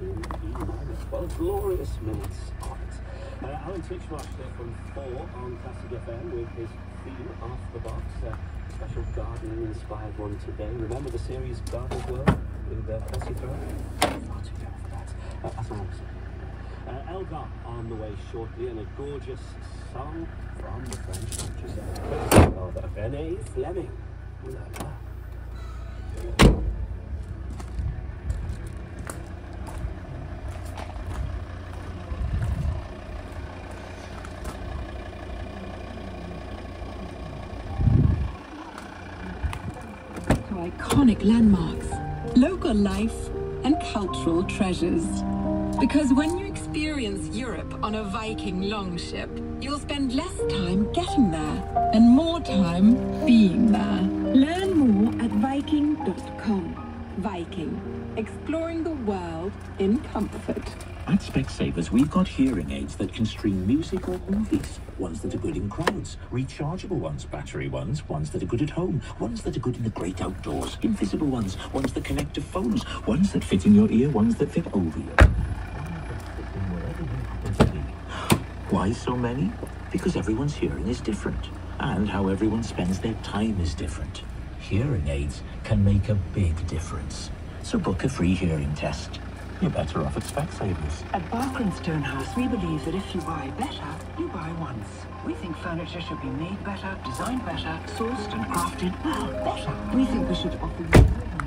in E minor. Well, glorious minutes of it. Uh, Alan Titchmarsh there from 4 on Classic FM with his theme off the box. Uh, special gardening inspired one today. Remember the series Garden World with uh, Kelsey Throw? Far too young for that. Uh, that's all I'm. Uh, Elgar on the way shortly and a gorgeous song from the French countryside of Fleming. Ooh la la. to iconic landmarks, local life, and cultural treasures. Because when you experience Europe on a Viking longship, you'll spend less time getting there and more time being there. Learn more at Viking.com. Viking, exploring the world in comfort. At Specsavers, we've got hearing aids that can stream music or movies. Ones that are good in crowds, rechargeable ones, battery ones, ones that are good at home, ones that are good in the great outdoors, invisible ones, ones that connect to phones, ones that fit in your ear, ones that fit over ear. Why so many? Because everyone's hearing is different, and how everyone spends their time is different. Hearing aids can make a big difference. So book a free hearing test. You're better off at Specsavers. At Barker Stonehouse, we believe that if you buy better, you buy once. We think furniture should be made better, designed better, sourced and crafted well, better. We think we should offer you